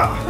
Never.